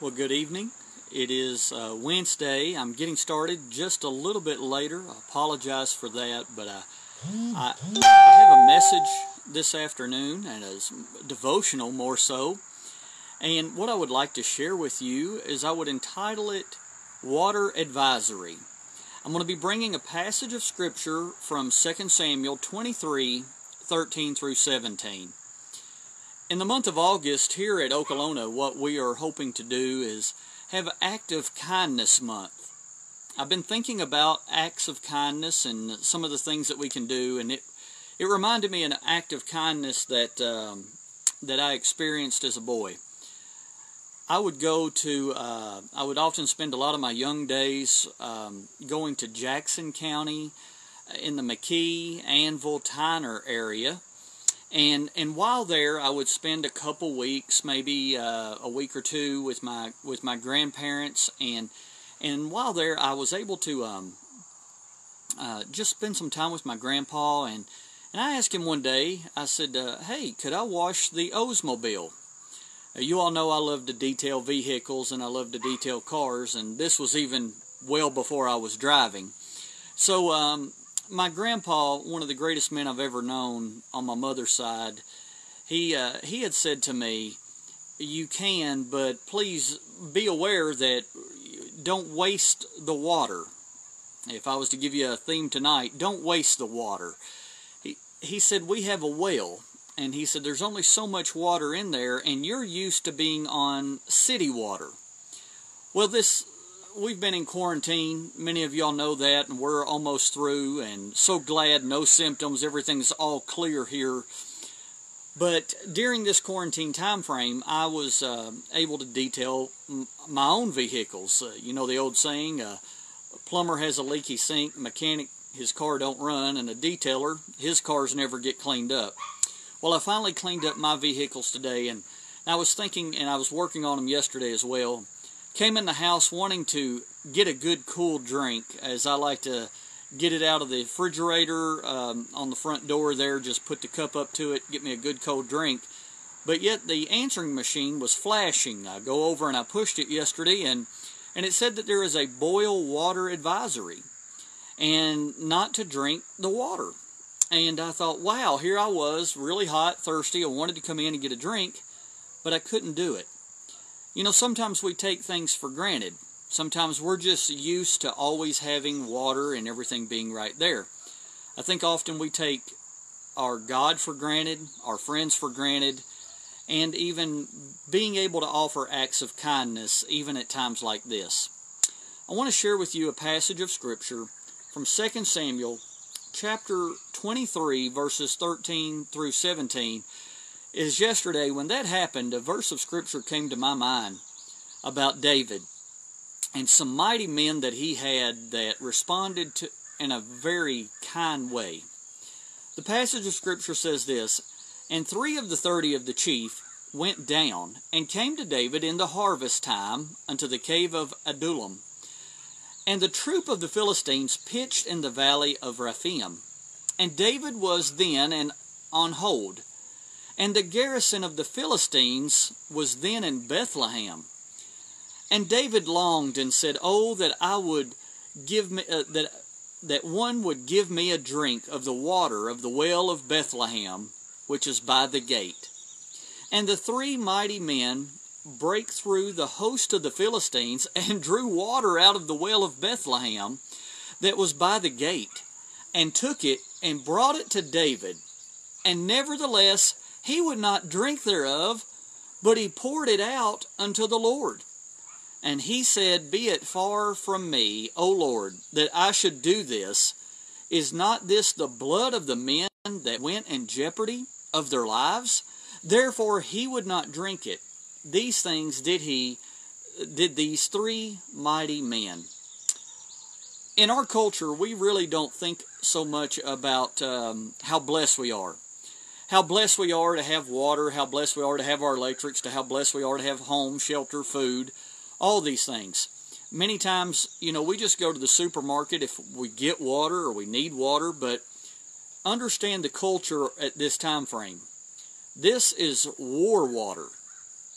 Well, good evening. It is uh, Wednesday. I'm getting started just a little bit later. I apologize for that, but I, I, I have a message this afternoon and a devotional more so. And what I would like to share with you is I would entitle it Water Advisory. I'm going to be bringing a passage of Scripture from 2 Samuel 23 13 through 17. In the month of August here at Okolona, what we are hoping to do is have Active Kindness Month. I've been thinking about acts of kindness and some of the things that we can do, and it it reminded me of an act of kindness that um, that I experienced as a boy. I would go to, uh, I would often spend a lot of my young days um, going to Jackson County in the McKee, Annville, Tyner area and and while there, I would spend a couple weeks, maybe uh, a week or two, with my with my grandparents, and and while there, I was able to um, uh, just spend some time with my grandpa, and and I asked him one day, I said, uh, "Hey, could I wash the Oldsmobile?" you all know I love to detail vehicles and I love to detail cars, and this was even well before I was driving. So um, my grandpa, one of the greatest men I've ever known on my mother's side, he uh, he had said to me, "You can, but please be aware that don't waste the water." If I was to give you a theme tonight, don't waste the water. He he said we have a well, and he said there's only so much water in there, and you're used to being on city water. Well, this we've been in quarantine. Many of y'all know that, and we're almost through, and so glad no symptoms. Everything's all clear here. But during this quarantine time frame, I was uh, able to detail my own vehicles. Uh, you know the old saying, uh, a plumber has a leaky sink, mechanic his car don't run, and a detailer his cars never get cleaned up. Well, I finally cleaned up my vehicles today, and I was thinking, and I was working on them yesterday as well Came in the house wanting to get a good cool drink, as I like to get it out of the refrigerator um, on the front door there, just put the cup up to it, get me a good cold drink. But yet the answering machine was flashing. I go over and I pushed it yesterday, and, and it said that there is a boil water advisory and not to drink the water. And I thought, wow, here I was, really hot, thirsty. I wanted to come in and get a drink, but I couldn't do it. You know, sometimes we take things for granted. Sometimes we're just used to always having water and everything being right there. I think often we take our God for granted, our friends for granted, and even being able to offer acts of kindness even at times like this. I want to share with you a passage of Scripture from 2 Samuel chapter 23, verses 13 through 17 is yesterday when that happened, a verse of scripture came to my mind about David and some mighty men that he had that responded to in a very kind way. The passage of scripture says this, and three of the thirty of the chief went down and came to David in the harvest time unto the cave of Adullam. And the troop of the Philistines pitched in the valley of Rephaim. And David was then and on hold, and the garrison of the Philistines was then in Bethlehem. And David longed and said, "Oh that I would give me uh, that that one would give me a drink of the water of the well of Bethlehem, which is by the gate." And the three mighty men brake through the host of the Philistines and drew water out of the well of Bethlehem that was by the gate, and took it and brought it to David. And nevertheless he would not drink thereof, but he poured it out unto the Lord. And he said, Be it far from me, O Lord, that I should do this. Is not this the blood of the men that went in jeopardy of their lives? Therefore he would not drink it. These things did he, did these three mighty men. In our culture, we really don't think so much about um, how blessed we are how blessed we are to have water, how blessed we are to have our electrics, to how blessed we are to have home, shelter, food, all these things. Many times, you know, we just go to the supermarket if we get water or we need water, but understand the culture at this time frame. This is war water.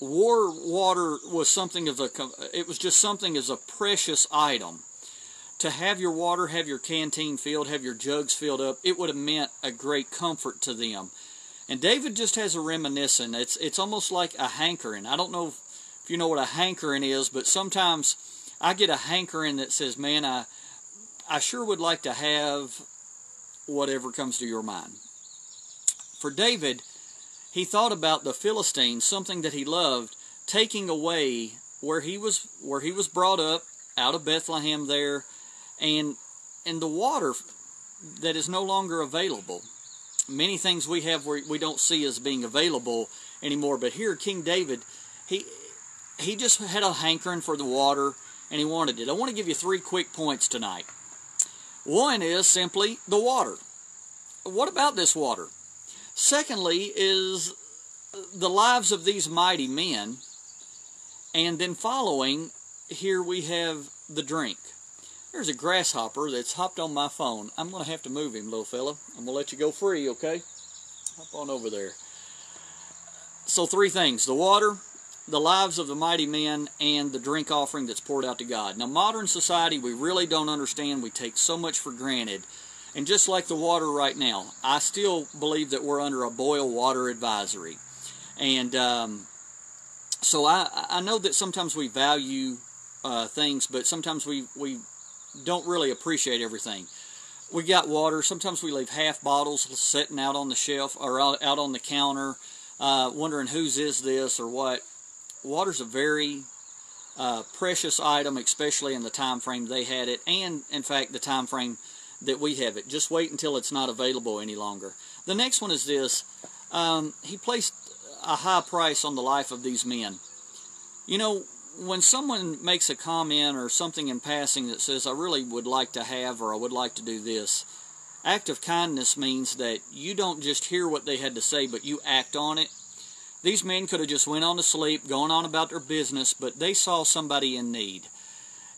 war water was something of a it was just something as a precious item to have your water have your canteen filled have your jugs filled up it would have meant a great comfort to them and david just has a reminiscent it's it's almost like a hankering. I don't know if you know what a hankering is but sometimes i get a hankering that says man i i sure would like to have whatever comes to your mind. For david he thought about the Philistines, something that he loved, taking away where he was where he was brought up out of Bethlehem there, and and the water that is no longer available. Many things we have where we don't see as being available anymore, but here King David, he he just had a hankering for the water and he wanted it. I want to give you three quick points tonight. One is simply the water. What about this water? Secondly, is the lives of these mighty men. And then following, here we have the drink. There's a grasshopper that's hopped on my phone. I'm going to have to move him, little fella. I'm going to let you go free, okay? Hop on over there. So, three things the water, the lives of the mighty men, and the drink offering that's poured out to God. Now, modern society, we really don't understand. We take so much for granted. And just like the water right now, I still believe that we're under a boil water advisory. And um, so I, I know that sometimes we value uh, things, but sometimes we, we don't really appreciate everything. We got water. Sometimes we leave half bottles sitting out on the shelf or out, out on the counter, uh, wondering whose is this or what. Water's a very uh, precious item, especially in the time frame they had it, and in fact the time frame that we have it. Just wait until it's not available any longer. The next one is this. Um, he placed a high price on the life of these men. You know, when someone makes a comment or something in passing that says, I really would like to have or I would like to do this, act of kindness means that you don't just hear what they had to say, but you act on it. These men could have just went on to sleep, going on about their business, but they saw somebody in need.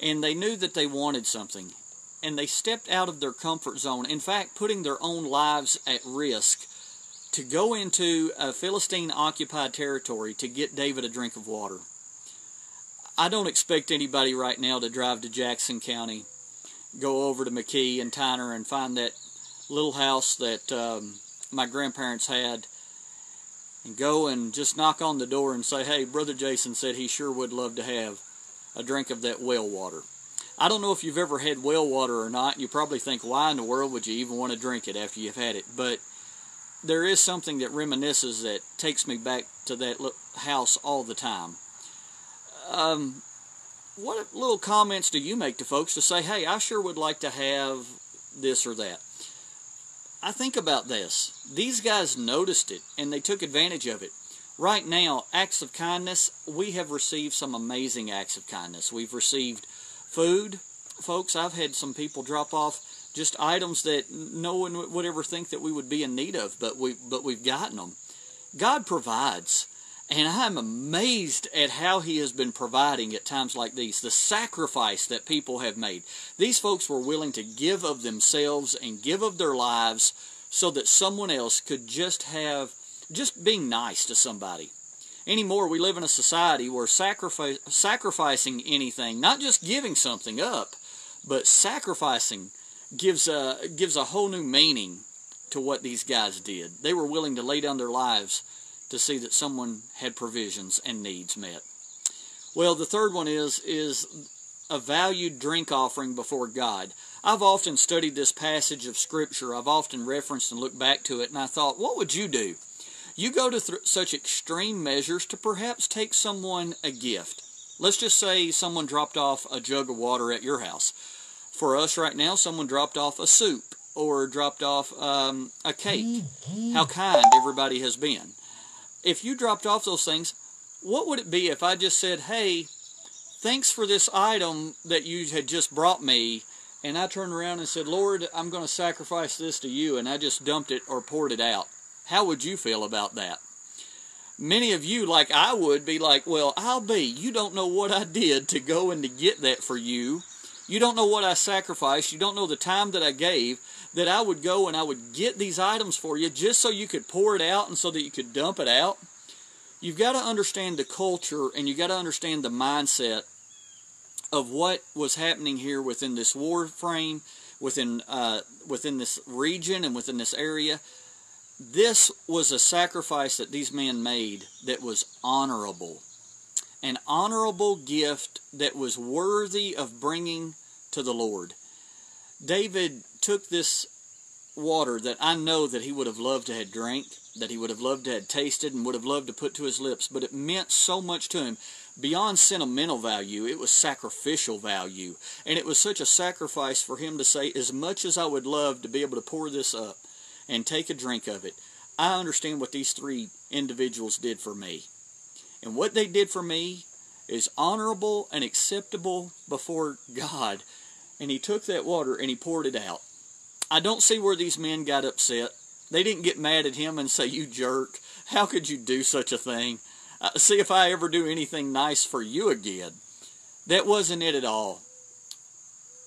And they knew that they wanted something and they stepped out of their comfort zone, in fact, putting their own lives at risk to go into a Philistine occupied territory to get David a drink of water. I don't expect anybody right now to drive to Jackson County, go over to McKee and Tyner and find that little house that um, my grandparents had and go and just knock on the door and say, hey, Brother Jason said he sure would love to have a drink of that well water. I don't know if you've ever had well water or not. You probably think, why in the world would you even want to drink it after you've had it? But there is something that reminisces that takes me back to that house all the time. Um, what little comments do you make to folks to say, hey, I sure would like to have this or that? I think about this. These guys noticed it and they took advantage of it. Right now, acts of kindness, we have received some amazing acts of kindness. We've received Food, folks, I've had some people drop off just items that no one would ever think that we would be in need of, but we but we've gotten them. God provides. And I'm amazed at how he has been providing at times like these. The sacrifice that people have made. These folks were willing to give of themselves and give of their lives so that someone else could just have, just being nice to somebody. Anymore, we live in a society where sacrifice, sacrificing anything, not just giving something up, but sacrificing gives a, gives a whole new meaning to what these guys did. They were willing to lay down their lives to see that someone had provisions and needs met. Well, the third one is is a valued drink offering before God. I've often studied this passage of Scripture. I've often referenced and looked back to it, and I thought, what would you do? You go to th- such extreme measures to perhaps take someone a gift. Let's just say someone dropped off a jug of water at your house. For us right now, someone dropped off a soup or dropped off um, a cake. How kind everybody has been. If you dropped off those things, what would it be if I just said, hey, thanks for this item that you had just brought me, and I turned around and said, Lord, I'm going to sacrifice this to you, and I just dumped it or poured it out? How would you feel about that? Many of you, like I would, be like, well, I'll be. You don't know what I did to go and to get that for you. You don't know what I sacrificed. You don't know the time that I gave that I would go and I would get these items for you just so you could pour it out and so that you could dump it out. you've got to understand the culture and you've got to understand the mindset of what was happening here within this war frame, within uh, within this region and within this area. This was a sacrifice that these men made that was honorable, an honorable gift that was worthy of bringing to the Lord. David took this water that I know that he would have loved to have drank, that he would have loved to have tasted, and would have loved to put to his lips, but it meant so much to him beyond sentimental value, it was sacrificial value. And it was such a sacrifice for him to say, as much as I would love to be able to pour this up and take a drink of it, I understand what these three individuals did for me. And what they did for me is honorable and acceptable before God. And he took that water and he poured it out. I don't see where these men got upset. They didn't get mad at him and say, You jerk. How could you do such a thing? uh, see if I ever do anything nice for you again. That wasn't it at all.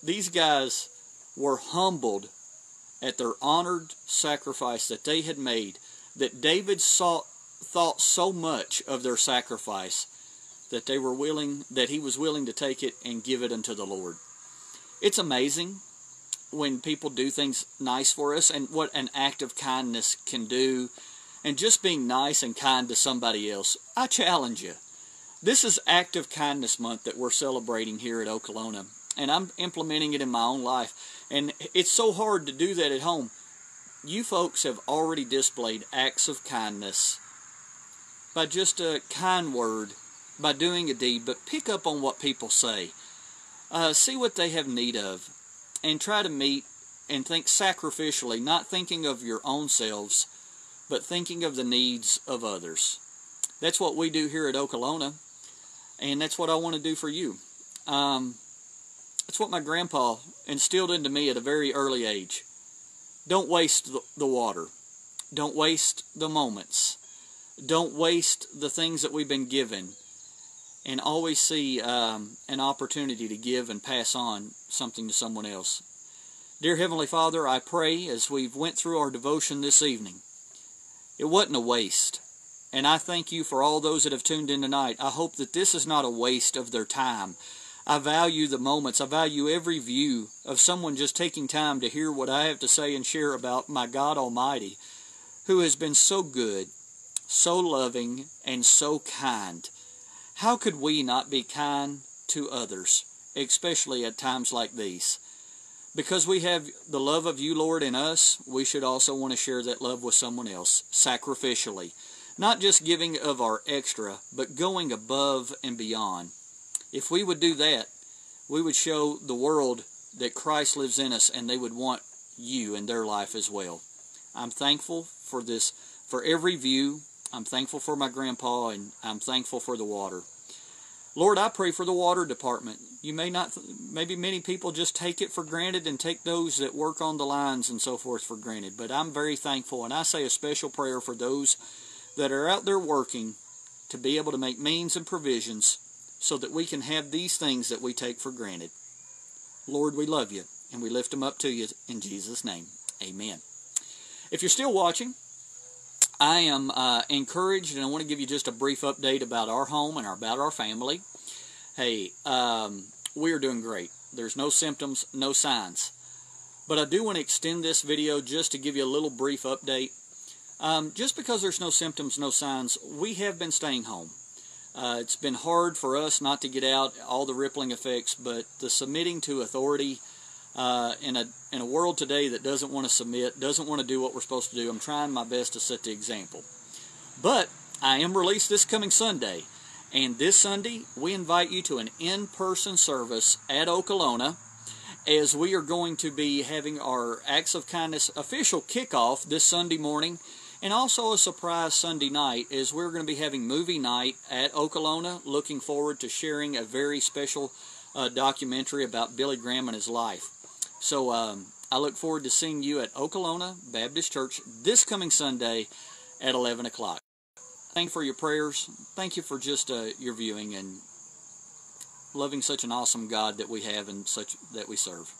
These guys were humbled at their honored sacrifice that they had made, that David saw, thought so much of their sacrifice that they were willing, that he was willing to take it and give it unto the Lord. It's amazing when people do things nice for us and what an act of kindness can do and just being nice and kind to somebody else, I challenge you. This is Active Kindness Month that we're celebrating here at Okolona, and I'm implementing it in my own life. And it's so hard to do that at home. You folks have already displayed acts of kindness by just a kind word, by doing a deed, but pick up on what people say. Uh, see what they have need of, and try to meet and think sacrificially, not thinking of your own selves, but thinking of the needs of others. That's what we do here at Okolona, and that's what I want to do for you. Um, that's what my grandpa instilled into me at a very early age. Don't waste the water. Don't waste the moments. Don't waste the things that we've been given. And always see um, an opportunity to give and pass on something to someone else. Dear Heavenly Father, I pray as we've went through our devotion this evening it wasn't a waste. And I thank you for all those that have tuned in tonight. I hope that this is not a waste of their time. I value the moments. I value every view of someone just taking time to hear what I have to say and share about my God Almighty, who has been so good, so loving, and so kind. How could we not be kind to others, especially at times like these? Because we have the love of you, Lord, in us, we should also want to share that love with someone else sacrificially. Not just giving of our extra, but going above and beyond. If we would do that, we would show the world that Christ lives in us and they would want you in their life as well. I'm thankful for this, for every view. I'm thankful for my grandpa and I'm thankful for the water. Lord, I pray for the water department. You may not, maybe many people just take it for granted and take those that work on the lines and so forth for granted. But I'm very thankful, and I say a special prayer for those that are out there working to be able to make means and provisions so that we can have these things that we take for granted. Lord, we love you, and we lift them up to you in Jesus' name. Amen. If you're still watching, I am uh, encouraged, and I want to give you just a brief update about our home and about our family. Hey, um, we are doing great. There's no symptoms, no signs. But I do want to extend this video just to give you a little brief update. Um, just because there's no symptoms, no signs, we have been staying home. Uh, it's been hard for us not to get out, all the rippling effects, but the submitting to authority uh, in a in a world today that doesn't want to submit, doesn't want to do what we're supposed to do. I'm trying my best to set the example. But I am released this coming Sunday, and this Sunday we invite you to an in-person service at Okolona as we are going to be having our Acts of Kindness official kickoff this Sunday morning and also a surprise Sunday night as we're going to be having movie night at Okolona. Looking forward to sharing a very special uh, documentary about Billy Graham and his life. So um, I look forward to seeing you at Okolona Baptist Church this coming Sunday at 11 o'clock. Thank you for your prayers. Thank you for just uh, your viewing and loving such an awesome God that we have and such that we serve.